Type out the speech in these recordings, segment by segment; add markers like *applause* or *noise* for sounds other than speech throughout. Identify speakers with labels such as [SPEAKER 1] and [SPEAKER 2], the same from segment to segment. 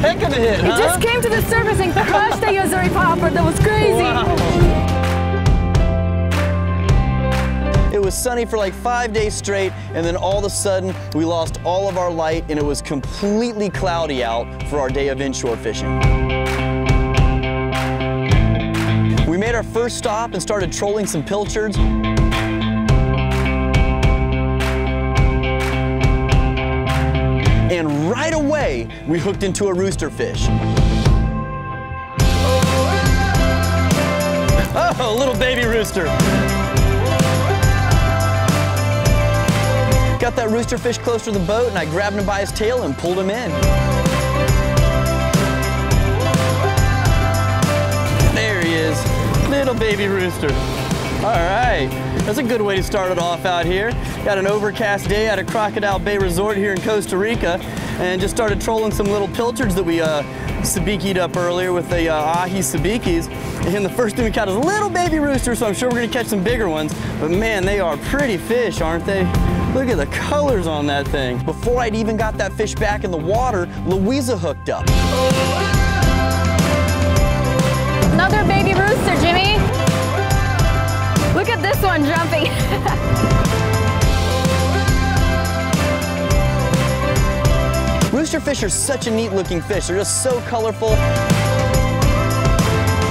[SPEAKER 1] heck of a hit,
[SPEAKER 2] It
[SPEAKER 1] huh?
[SPEAKER 2] just came to the surface and crushed the Yo-Zuri popper. That was crazy.
[SPEAKER 1] Wow. It was sunny for like five days straight, and then all of a sudden, we lost all of our light, and it was completely cloudy out for our day of inshore fishing. We made our first stop and started trolling some pilchards. We hooked into a rooster fish. Oh, little baby rooster. Got that rooster fish close to the boat and I grabbed him by his tail and pulled him in. There he is, little baby rooster. All right, that's a good way to start it off out here. Got an overcast day at a Crocodile Bay Resort here in Costa Rica and just started trolling some little pilchards that we uh, sabikied up earlier with the uh, ahi sabikis. And the first thing we caught is a little baby rooster, so I'm sure we're gonna catch some bigger ones. But man, they are pretty fish, aren't they? Look at the colors on that thing. Before I'd even got that fish back in the water, Luiza hooked up.
[SPEAKER 2] Another baby rooster, Jimmy. Look at this one jumping. *laughs*
[SPEAKER 1] Rooster fish are such a neat looking fish. They're just so colorful.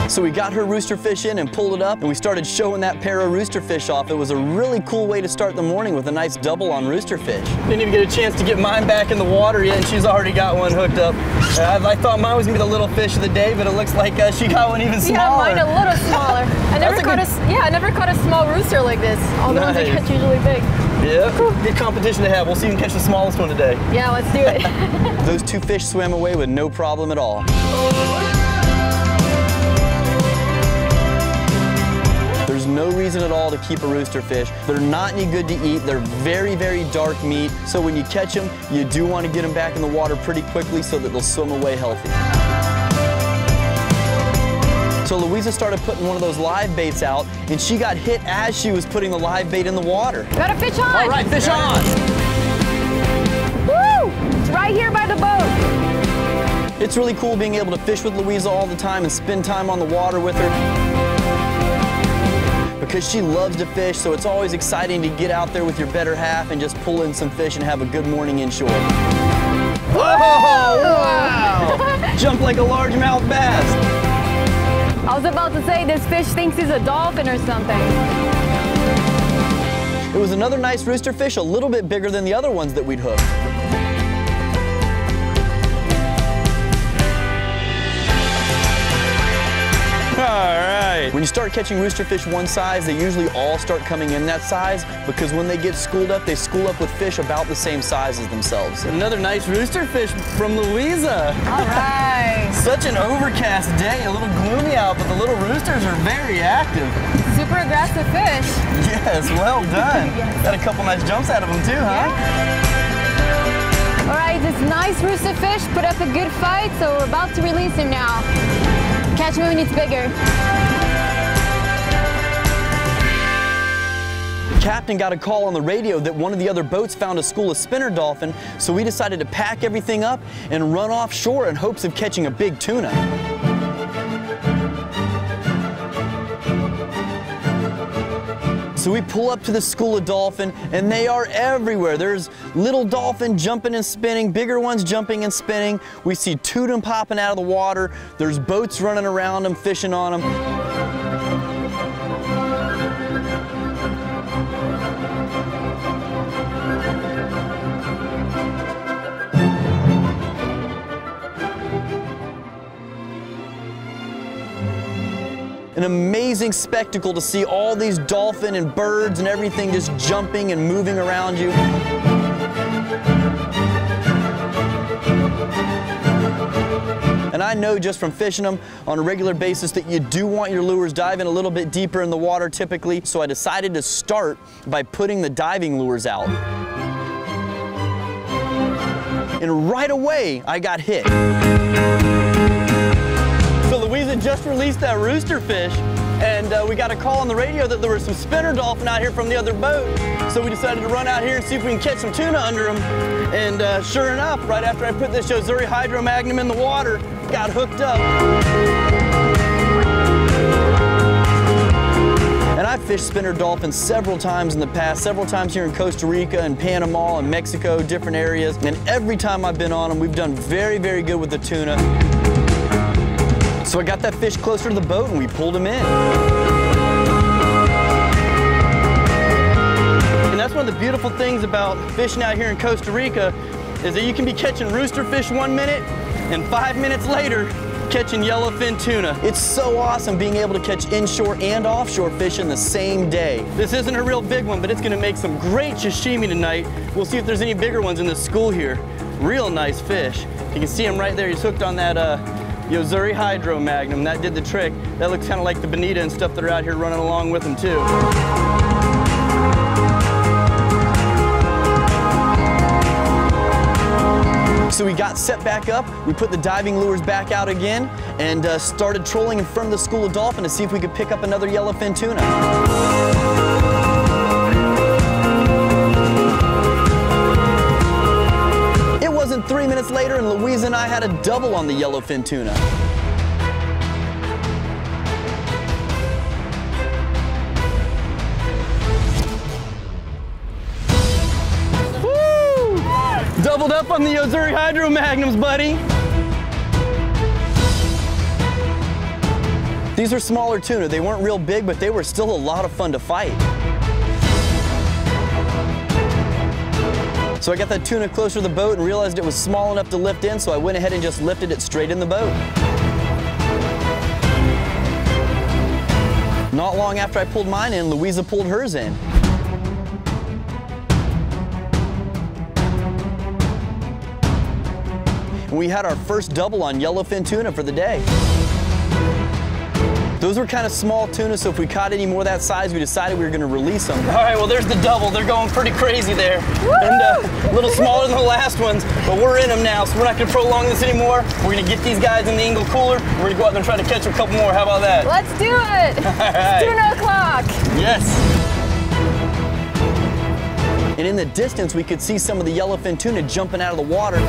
[SPEAKER 1] So we got her rooster fish in and pulled it up and we started showing that pair of rooster fish off. It was a really cool way to start the morning with a nice double on rooster fish. Didn't even get a chance to get mine back in the water yet and she's already got one hooked up. Uh, I, I thought mine was gonna be the little fish of the day, but it looks like uh, she got one even smaller.
[SPEAKER 2] yeah,
[SPEAKER 1] smaller.
[SPEAKER 2] mine a little smaller. I *laughs* never
[SPEAKER 1] That's a
[SPEAKER 2] caught
[SPEAKER 1] good-
[SPEAKER 2] a s- yeah, I never caught a small rooster like this. All the ones I catch usually big.
[SPEAKER 1] Yeah, good competition to have. We'll see who can catch the smallest one today.
[SPEAKER 2] Yeah, let's do it. *laughs*
[SPEAKER 1] Those two fish swam away with no problem at all. There's no reason at all to keep a rooster fish. They're not any good to eat. They're very, very dark meat. So when you catch them, you do want to get them back in the water pretty quickly so that they'll swim away healthy. So Luiza started putting one of those live baits out and she got hit as she was putting the live bait in the water.
[SPEAKER 2] Got a fish on.
[SPEAKER 1] All right, fish on!
[SPEAKER 2] Woo! It's right here by the boat.
[SPEAKER 1] It's really cool being able to fish with Luiza all the time and spend time on the water with her. Because she loves to fish, so it's always exciting to get out there with your better half and just pull in some fish and have a good morning inshore. Oh, wow! *laughs* Jump like a largemouth bass.
[SPEAKER 2] I was about to say this fish thinks he's a dolphin or something.
[SPEAKER 1] It was another nice rooster fish, a little bit bigger than the other ones that we'd hooked. *laughs* right. When you start catching rooster fish one size, they usually all start coming in that size because when they get schooled up, they school up with fish about the same size as themselves. Another nice rooster fish from Luiza.
[SPEAKER 2] All right. *laughs*
[SPEAKER 1] Such an overcast day, a little gloomy out, but the little roosters are very active.
[SPEAKER 2] Super aggressive fish.
[SPEAKER 1] Yes, well done. *laughs* Got a couple nice jumps out of them too, huh? Yeah.
[SPEAKER 2] All right, this nice rooster fish put up a good fight, so we're about to release him now. Catch him when it's bigger.
[SPEAKER 1] Captain got a call on the radio that one of the other boats found a school of spinner dolphin, so we decided to pack everything up and run offshore in hopes of catching a big tuna. So we pull up to the school of dolphin and they are everywhere. There's little dolphin jumping and spinning, bigger ones jumping and spinning. We see tuna popping out of the water. There's boats running around them, fishing on them. An amazing spectacle to see all these dolphin and birds and everything just jumping and moving around you. And I know just from fishing them on a regular basis that you do want your lures diving a little bit deeper in the water typically, so I decided to start by putting the diving lures out. And right away, I got hit. Luiza just released that rooster fish, and uh, we got a call on the radio that there was some spinner dolphin out here from the other boat. So we decided to run out here and see if we can catch some tuna under them. And uh, sure enough, right after I put this Yo-Zuri Hydro Magnum in the water, got hooked up. And I've fished spinner dolphins several times in the past, several times here in Costa Rica and Panama and Mexico, different areas. And every time I've been on them, we've done very, very good with the tuna. So I got that fish closer to the boat and we pulled him in. And that's one of the beautiful things about fishing out here in Costa Rica is that you can be catching rooster fish one minute and five minutes later catching yellowfin tuna. It's so awesome being able to catch inshore and offshore fish in the same day. This isn't a real big one, but it's gonna make some great sashimi tonight. We'll see if there's any bigger ones in the school here. Real nice fish. You can see him right there. He's hooked on that uh, Yo-Zuri Hydro Magnum. That did the trick. That looks kind of like the Bonita and stuff that are out here running along with them too. So we got set back up, we put the diving lures back out again, and uh, started trolling in front of the school of dolphin to see if we could pick up another yellowfin tuna. Three minutes later and Louise and I had a double on the yellowfin tuna. Woo! Doubled up on the Yo-Zuri Hydro Magnums, buddy. These are smaller tuna. They weren't real big, but they were still a lot of fun to fight. So I got that tuna closer to the boat and realized it was small enough to lift in, so I went ahead and just lifted it straight in the boat. Not long after I pulled mine in, Luiza pulled hers in. We had our first double on yellowfin tuna for the day. Those were kind of small tuna, so if we caught any more that size, we decided we were going to release them. All right, well, there's the double. They're going pretty crazy there. And uh, a little smaller than the last ones, but we're in them now, so we're not going to prolong this anymore. We're going to get these guys in the Engel cooler. We're going to go out there and try to catch a couple more. How about that?
[SPEAKER 2] Let's do it. *laughs*
[SPEAKER 1] right.
[SPEAKER 2] Tuna o'clock.
[SPEAKER 1] Yes. And in the distance, we could see some of the yellowfin tuna jumping out of the water.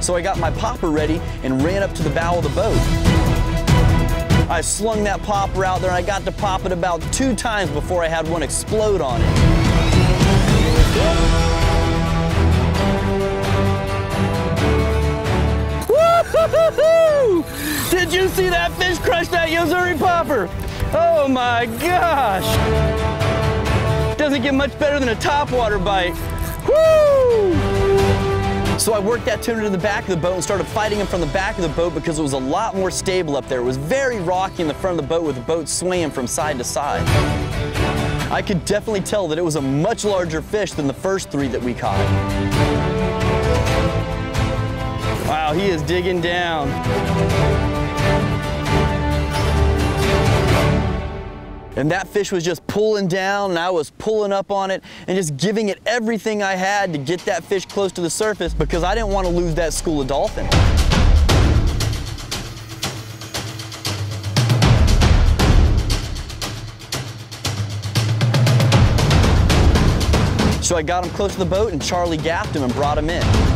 [SPEAKER 1] So I got my popper ready and ran up to the bow of the boat. I slung that popper out there and I got to pop it about two times before I had one explode on it. Woo-hoo-hoo-hoo! Did you see that fish crush that Yo-Zuri popper? Oh my gosh! Doesn't get much better than a topwater bite. Woo! So I worked that tuna to the back of the boat and started fighting him from the back of the boat because it was a lot more stable up there. It was very rocky in the front of the boat with the boat swaying from side to side. I could definitely tell that it was a much larger fish than the first three that we caught. Wow, he is digging down. And that fish was just pulling down and I was pulling up on it and just giving it everything I had to get that fish close to the surface because I didn't want to lose that school of dolphin. So I got him close to the boat and Charlie gaffed him and brought him in.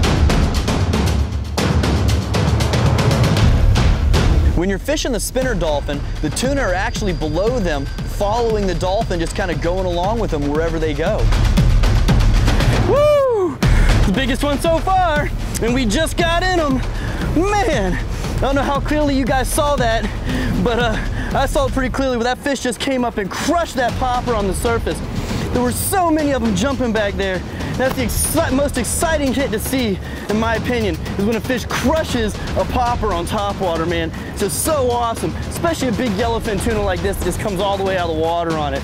[SPEAKER 1] When you're fishing the spinner dolphin, the tuna are actually below them, following the dolphin, just kind of going along with them wherever they go. Woo! The biggest one so far, and we just got in them. Man, I don't know how clearly you guys saw that, but uh, I saw it pretty clearly, but that fish just came up and crushed that popper on the surface. There were so many of them jumping back there. That's the exci most exciting hit to see, in my opinion, is when a fish crushes a popper on top water, man. Just so awesome, especially a big yellowfin tuna like this that just comes all the way out of the water on it.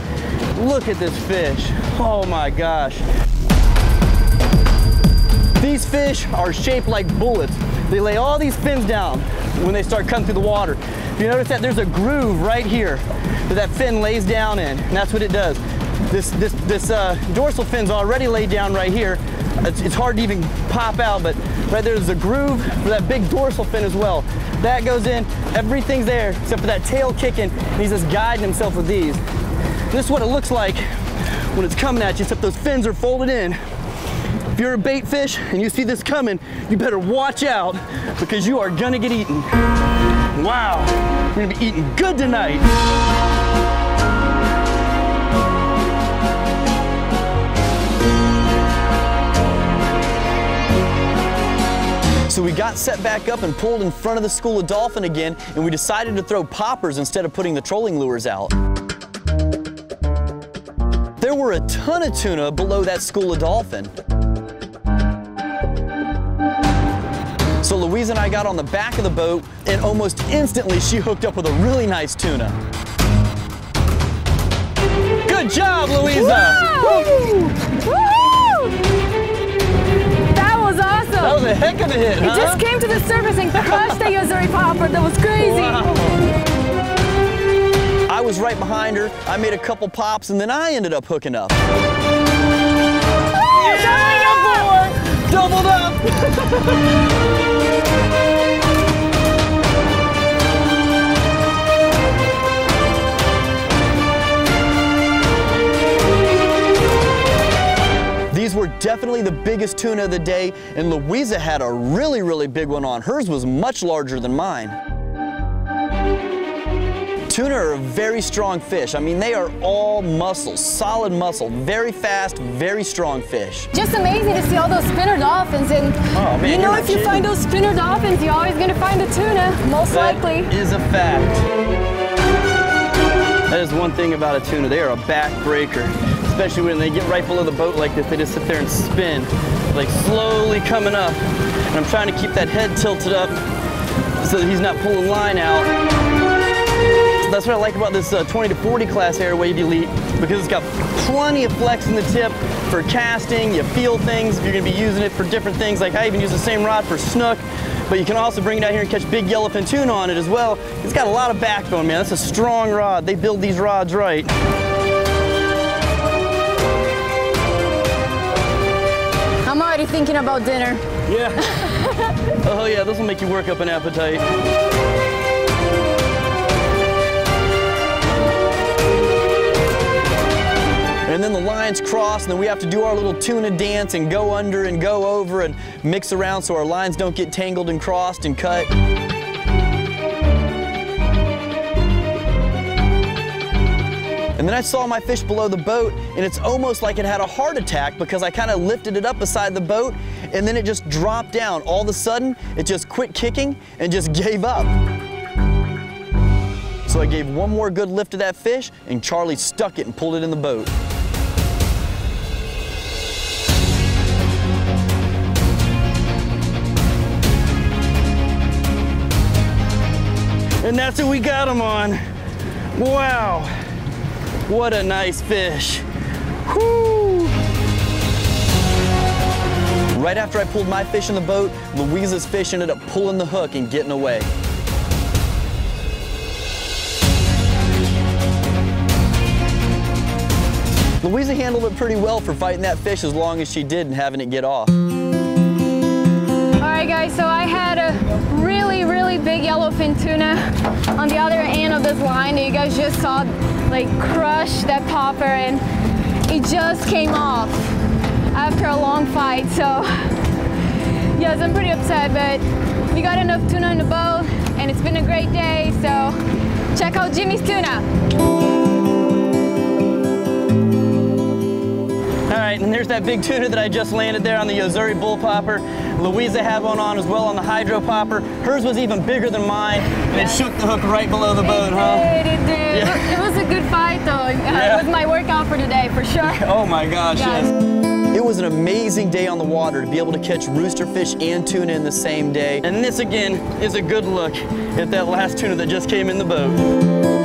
[SPEAKER 1] Look at this fish. Oh my gosh. These fish are shaped like bullets. They lay all these fins down when they start coming through the water. If you notice that there's a groove right here that that fin lays down in, and that's what it does. This, this, this uh, dorsal fin's already laid down right here, it's, it's hard to even pop out, but right there's a groove for that big dorsal fin as well. That goes in, everything's there except for that tail kicking, and he's just guiding himself with these. This is what it looks like when it's coming at you, except those fins are folded in. If you're a bait fish and you see this coming, you better watch out because you are gonna get eaten. Wow, you're gonna be eating good tonight. So we got set back up and pulled in front of the school of dolphin again, and we decided to throw poppers instead of putting the trolling lures out. There were a ton of tuna below that school of dolphin. So Louise and I got on the back of the boat, and almost instantly she hooked up with a really nice tuna. Good job, Luiza!
[SPEAKER 2] Woo! Woohoo! That was awesome.
[SPEAKER 1] That was a heck of a hit,
[SPEAKER 2] It
[SPEAKER 1] huh?
[SPEAKER 2] just came to the surface and crushed the Yo-Zuri popper. That was crazy.
[SPEAKER 1] Wow. I was right behind her. I made a couple pops, and then I ended up hooking up.
[SPEAKER 2] Oh,
[SPEAKER 1] Doubled up! *laughs* definitely the biggest tuna of the day, and Luiza had a really, really big one on. Hers was much larger than mine. Tuna are a very strong fish. I mean, they are all muscle, solid muscle, very fast, very strong fish.
[SPEAKER 2] Just amazing to see all those spinner dolphins. And
[SPEAKER 1] Oh, man,
[SPEAKER 2] you know, if you find those spinner dolphins, you're always going to find a tuna, most
[SPEAKER 1] That
[SPEAKER 2] likely.
[SPEAKER 1] is a fact. That is one thing about a tuna. They are a backbreaker, especially when they get right below the boat like this. They just sit there and spin, like slowly coming up. And I'm trying to keep that head tilted up so that he's not pulling line out. That's what I like about this uh, 20 to 40 class Airwave Elite because it's got plenty of flex in the tip for casting. You feel things. You're going to be using it for different things. Like I even use the same rod for snook, but you can also bring it out here and catch big yellowfin tuna on it as well. It's got a lot of backbone, man. That's a strong rod. They build these rods right.
[SPEAKER 2] Thinking about dinner.
[SPEAKER 1] Yeah. *laughs* oh yeah, this will make you work up an appetite. And then the lines cross, and then we have to do our little tuna dance and go under and go over and mix around so our lines don't get tangled and crossed and cut. And then I saw my fish below the boat, and it's almost like it had a heart attack because I kind of lifted it up beside the boat, and then it just dropped down. All of a sudden, it just quit kicking and just *laughs* gave up. So I gave one more good lift to that fish, and Charlie stuck it and pulled it in the boat. And that's what we got him on. Wow. What a nice fish. Whoo! Right after I pulled my fish in the boat, Luiza's fish ended up pulling the hook and getting away. Luiza handled it pretty well for fighting that fish as long as she did and having it get off.
[SPEAKER 2] All right, guys, so I had a really, really big yellowfin tuna on the other end of this line that you guys just saw, like, crush that popper, and it just came off after a long fight. So, *laughs* yes, I'm pretty upset, but we got enough tuna in the boat, and it's been a great day, so check out Jimmy's Tuna.
[SPEAKER 1] All right, and there's that big tuna that I just landed there on the Yo-Zuri Bull Popper. Luiza had one on as well on the Hydro Popper. Hers was even bigger than mine, and it shook the hook right below the boat, huh?
[SPEAKER 2] It did, it did.
[SPEAKER 1] Yeah.
[SPEAKER 2] It was a good fight, though. Uh,
[SPEAKER 1] Yeah.
[SPEAKER 2] It was my workout for today, for sure. *laughs*
[SPEAKER 1] Oh my gosh, yes. It was an amazing day on the water to be able to catch rooster fish and tuna in the same day. And this again is a good look at that last tuna that just came in the boat.